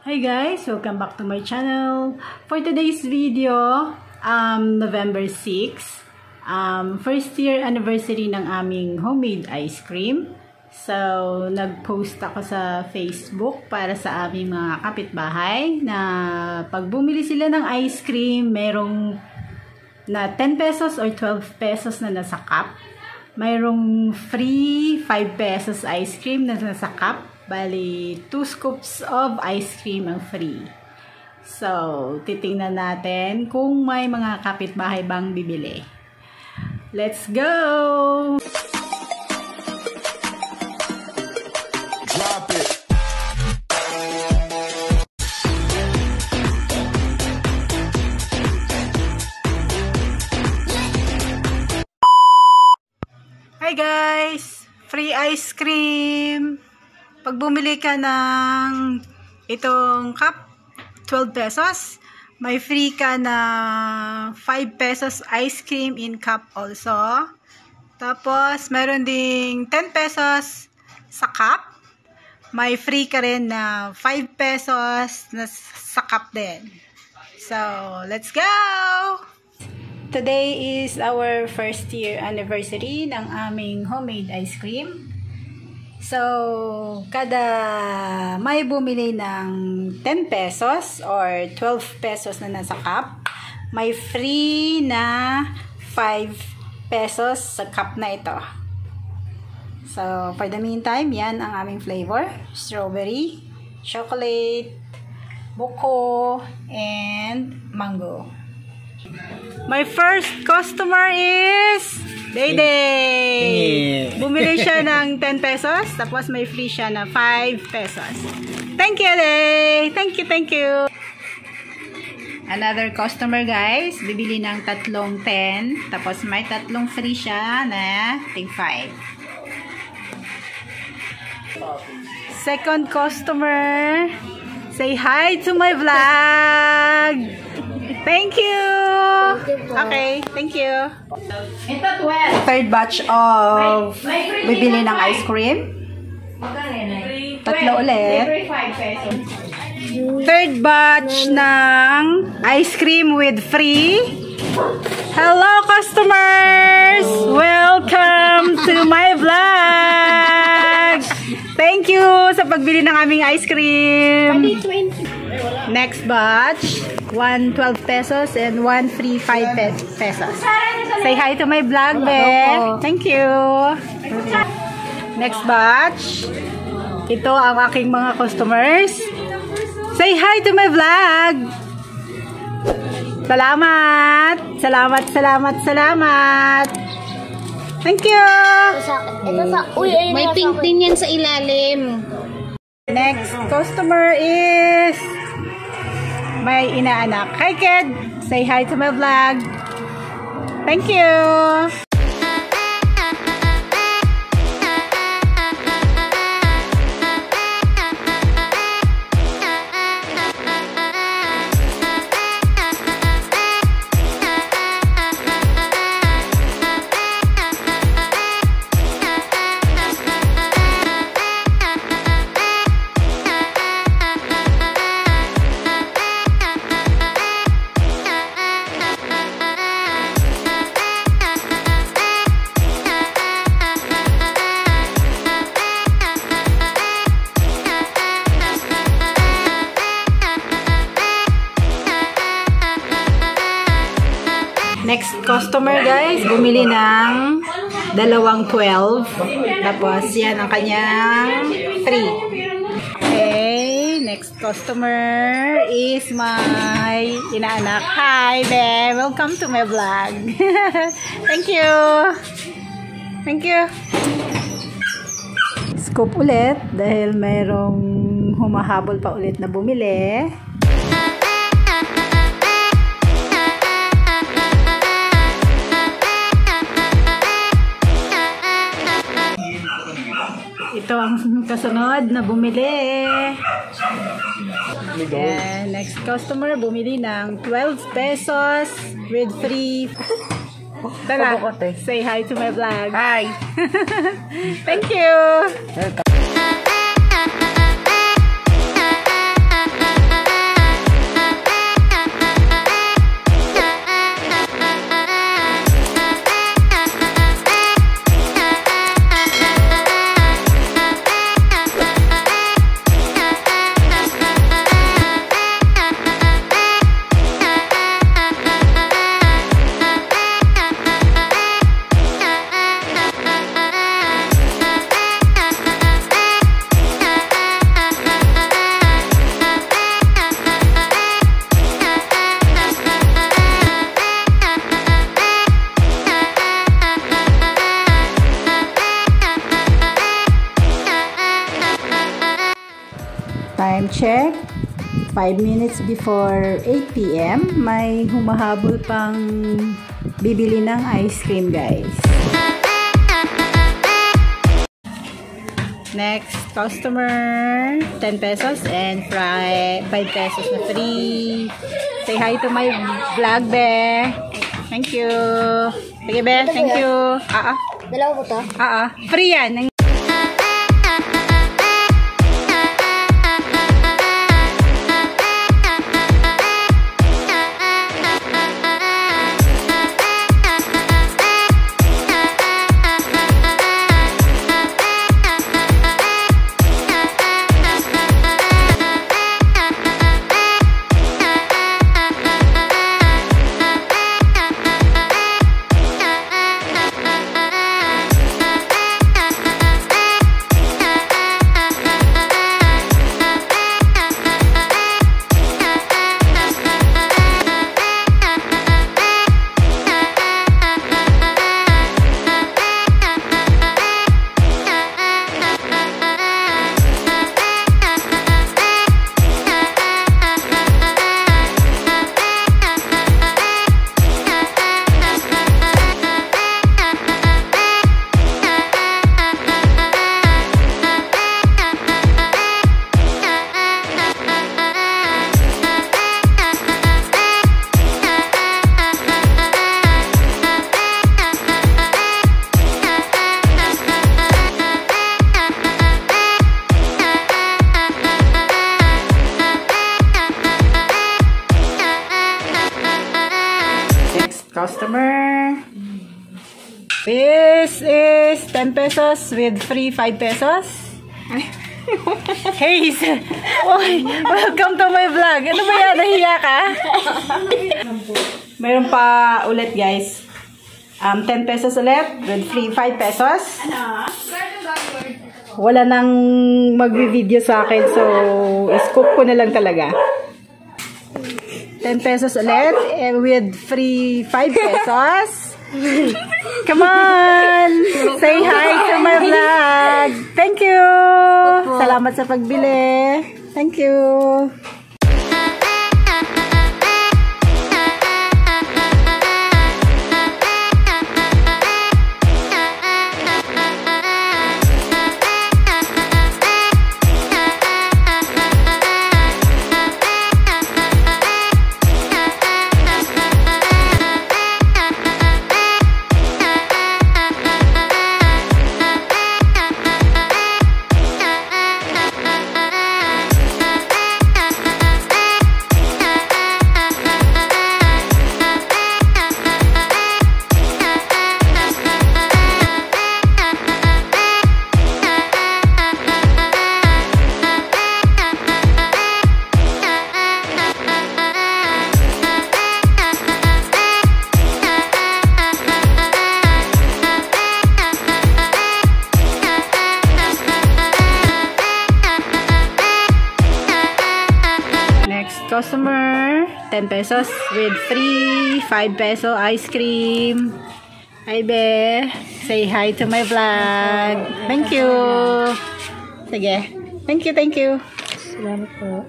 Hi guys! Welcome back to my channel. For today's video, um, November 6, um, first year anniversary ng aming homemade ice cream. So, nag-post ako sa Facebook para sa aming mga kapitbahay na pag bumili sila ng ice cream, merong na 10 pesos or 12 pesos na nasa cup. Mayroong free 5 pesos ice cream na nasa cup. Bali, 2 scoops of ice cream ang free. So, titingnan natin kung may mga kapitbahay bang bibili. Let's go! Bumili ka ng itong cup, 12 pesos, may free ka na 5 pesos ice cream in cup also. Tapos, meron ding 10 pesos sa cup. May free ka rin na 5 pesos na sa cup din. So, let's go! Today is our first year anniversary ng aming homemade ice cream. So, kada may bumili ng 10 pesos or 12 pesos na nasa cup, may free na 5 pesos sa cup na ito. So, for the meantime, yan ang aming flavor. Strawberry, chocolate, buko, and mango. My first customer is Dayday. Bumili siya ng 10 pesos, tapos may free siya na 5 pesos. Thank you, Day! Thank you, thank you! Another customer, guys. Bibili ng tatlong 10, tapos may tatlong free siya na tig 5. Second customer, say hi to my vlog! Thank you! Okay, thank you. Ito 12. Third batch of bibili ng na ice cream. Tatlo ulit. Every 5 pesos. Third batch ng ice cream with free. Hello customers! Welcome to my vlog! Thank you sa pagbili ng aming ice cream. Next batch, 1 12 pesos and 1 free 5 pe- pesos. Say hi to my vlog, Be. Thank you. Next batch. Ito ang aking mga customers. Say hi to my vlog. Salamat. Salamat, salamat, salamat. Thank you. Ito sa, uy, May pink din yan sa ilalim. Next customer is my inaanak. Hi, kid. Say hi to my vlog. Thank you. Customer guys, bumili ng dalawang 12. Tapos yan ang kanyang 3. Okay, next customer is my inaanak. Hi there, welcome to my vlog. Thank you. Thank you. Scoop ulit dahil mayroong humahabol pa ulit na bumili. Ito ang kasunod na bumili. Yan, next customer bumili ng 12 pesos with free Tara, say hi to my vlog. Hi. Thank you. Check, 5 minutes before 8 p.m., may humahabol pang bibili ng ice cream, guys. Next customer, 10 pesos and fry 5 pesos na free. Say hi to my vlog, be. Thank you. Sige, be. Thank you. Ah, ah. Dalawa ko to? Ah, ah. Free yan. Customer. This is 10 pesos with free 5 pesos. hey. Oy, welcome to my vlog. Ano ba yan? Nahiya ka? Mayroon pa ulit, guys. Um, 10 pesos ulit with free 5 pesos. Wala nang magvi-video sa akin, so scoop ko na lang talaga. 10 pesos ulit eh, with free 5 pesos. Come on! Say hi to my vlog! Thank you! Salamat sa pagbili. Thank you! Customer, 10 pesos with free 5 peso ice cream. Hi, Be. Say hi to my vlog. Thank you. Sige. Thank you, thank you. Salamat po.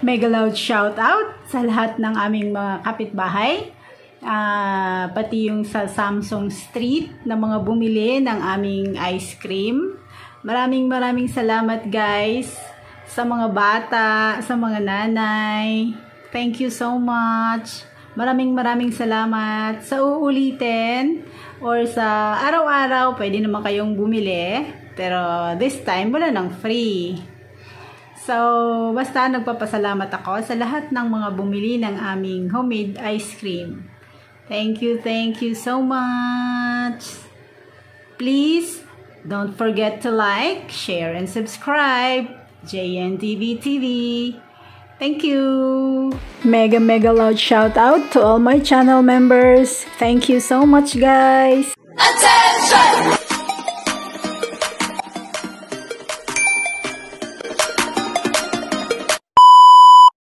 Mega loud shout out sa lahat ng aming mga kapitbahay. Ah, pati yung sa Samsung Street na mga bumili ng aming ice cream. Maraming maraming salamat guys sa mga bata, sa mga nanay. Thank you so much. Maraming maraming salamat. Sa uulitin or sa araw-araw, pwede naman kayong bumili. Pero this time, wala nang free. So, basta nagpapasalamat ako sa lahat ng mga bumili ng aming homemade ice cream. Thank you, thank you so much. Please, don't forget to like, share, and subscribe. JNTV TV. Thank you. Mega, mega loud shout out to all my channel members. Thank you so much, guys. Attack!